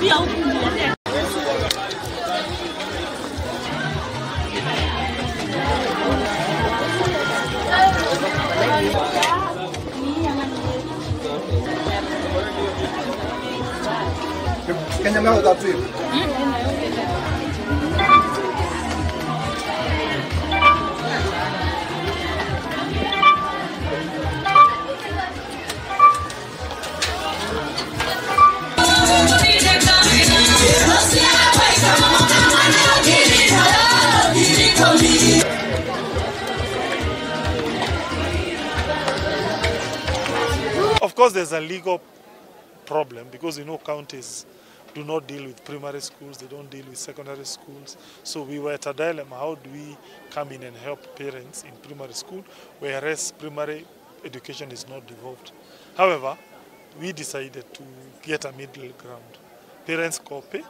标准的。跟他们要到最。嗯 course, there's a legal problem because you know counties do not deal with primary schools, they don't deal with secondary schools. So we were at a dilemma how do we come in and help parents in primary school, whereas primary education is not devolved. However, we decided to get a middle ground. Parents copy,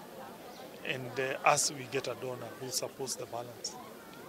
and uh, us we get a donor who supports the balance.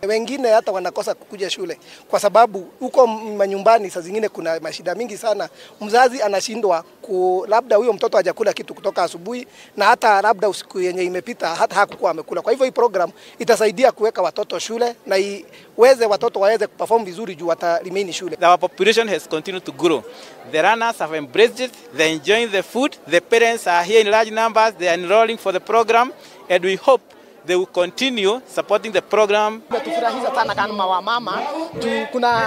Wengine hata wanakosa kukuja shule kwa sababu huko manyumbani saa zingine kuna mashida mingi sana. Mzazi anashindwa ku, labda huyo mtoto hajakula kitu kutoka asubuhi na hata labda usiku yenye imepita hata hakukuwa amekula. Kwa hivyo hii program itasaidia kuweka watoto shule na iweze watoto waweze kuperform vizuri juu wata remain shule. The population has continued to grow. The runners have embraced it, they're enjoying the food, the parents are here in large numbers, they are enrolling for the program, and we hope they will continue supporting the program. Imetufurahisha sana kama wamama juu kuna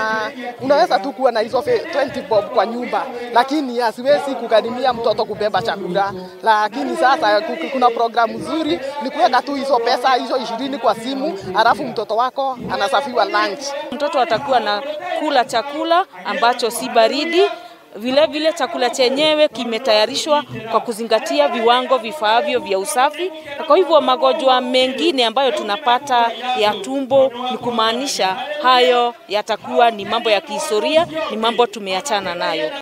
unaweza tu kuwa na hizo fe- 20 bob kwa nyumba, lakini asiwezi kugharimia mtoto kubeba chakula. Lakini sasa kuna programu nzuri ni kuweka tu hizo pesa hizo ishirini kwa simu, alafu mtoto wako anasafiwa lunch. Mtoto atakuwa na kula chakula ambacho si baridi. Vile vile chakula chenyewe kimetayarishwa kwa kuzingatia viwango vifaavyo vya usafi, na kwa hivyo magonjwa mengine ambayo tunapata ya tumbo, ni kumaanisha hayo yatakuwa ni mambo ya kihistoria, ni mambo tumeachana nayo.